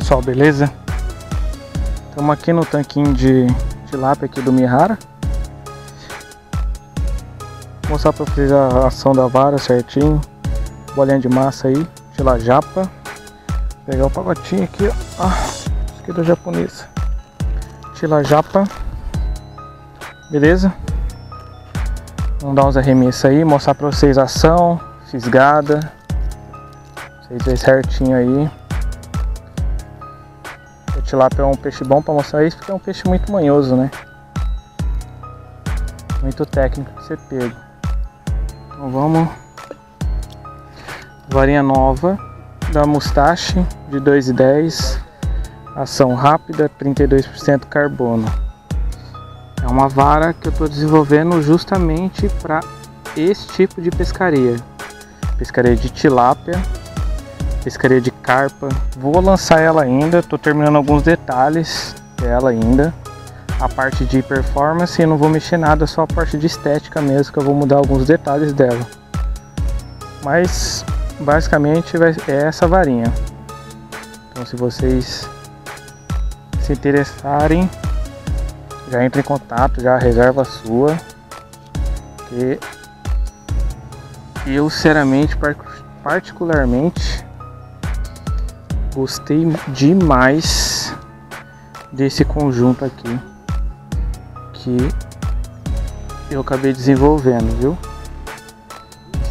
pessoal, beleza? Estamos aqui no tanquinho de tilápia aqui do Mihara. Vou mostrar para vocês a ação da vara certinho. Bolinha de massa aí, tilajapa Pegar o pacotinho aqui, ó. Ah, aqui é japonesa Tilajapa Beleza? Vamos dar uns arremessos aí, mostrar para vocês a ação Fisgada. Vocês verem certinho aí tilápia é um peixe bom para mostrar isso porque é um peixe muito manhoso, né? Muito técnico de ser pego. Então vamos. Varinha nova da Mustache de 2,10. Ação rápida, 32% carbono. É uma vara que eu estou desenvolvendo justamente para esse tipo de pescaria. Pescaria de tilápia pescaria de carpa. Vou lançar ela ainda, tô terminando alguns detalhes dela ainda. A parte de performance não vou mexer nada, só a parte de estética mesmo, que eu vou mudar alguns detalhes dela. Mas basicamente é essa varinha. Então se vocês se interessarem, já entre em contato, já reserva a sua. Que eu sinceramente, particularmente, Gostei demais desse conjunto aqui que eu acabei desenvolvendo, viu?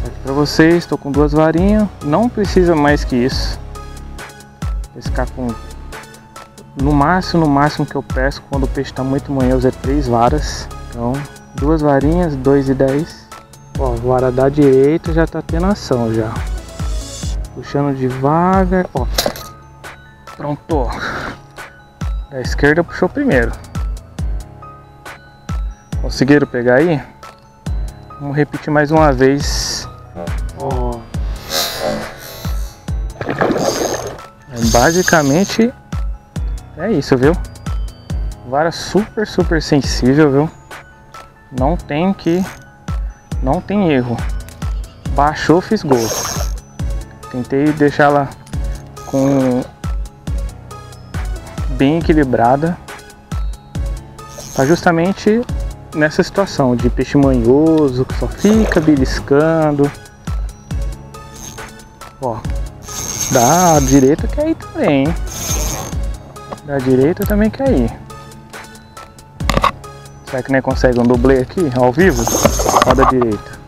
Aqui pra vocês, estou com duas varinhas, não precisa mais que isso. Pescar com no máximo, no máximo que eu pesco quando o peixe está muito manhoso é três varas. Então, duas varinhas, dois e dez. Ó, vara da direita já tá tendo ação já. Puxando devagar, ó. Pronto. Da esquerda puxou primeiro. Conseguiram pegar aí? Vamos repetir mais uma vez. Oh. Basicamente é isso, viu? Vara super, super sensível, viu? Não tem que... Não tem erro. Baixou, fiz gol. Tentei deixá-la com bem equilibrada tá justamente nessa situação de peixe manhoso que só fica beliscando. Ó da direita quer ir também hein? da direita também quer ir. Será que nem consegue um dublê aqui ao vivo? Ó da direita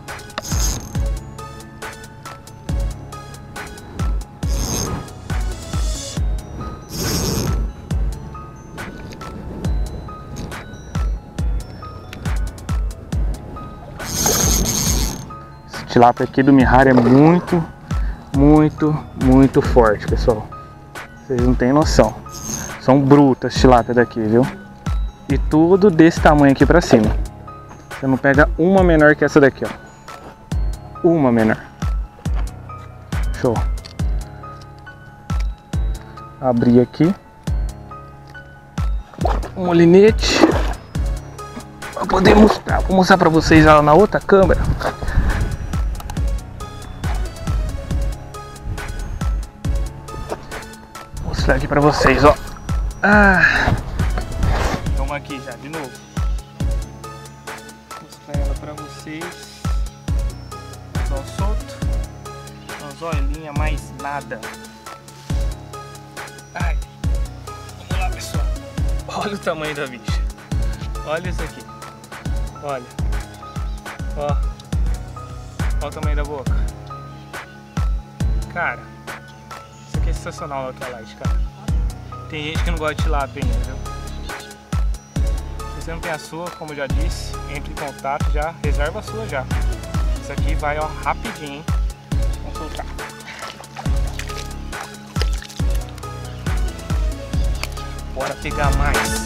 tilápia aqui do Mihara é muito, muito, muito forte, pessoal. Vocês não têm noção. São brutas tilápia daqui, viu? E tudo desse tamanho aqui pra cima. Você não pega uma menor que essa daqui, ó. Uma menor. Show. Abrir aqui. Um molinete. Pra poder mostrar. Vou mostrar pra vocês ela na outra câmera. Mostrar aqui pra vocês, ó. Ah. Vamos aqui já, de novo. Mostrar ela pra vocês. Só solto. Anzoilinha, mais nada. Ai. Vamos lá, pessoal. Olha o tamanho da bicha. Olha isso aqui. Olha. Ó. Olha o tamanho da boca. Cara é sensacional aquela light, cara. Tem gente que não gosta de tilápia ainda, viu? Se você não tem a sua, como eu já disse, entre em contato já, reserva a sua já. Isso aqui vai, ó, rapidinho, hein? Vamos soltar. Bora pegar mais.